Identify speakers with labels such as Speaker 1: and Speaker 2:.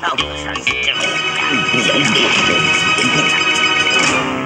Speaker 1: 到我上去，这会儿你不能让我知道你是真正的。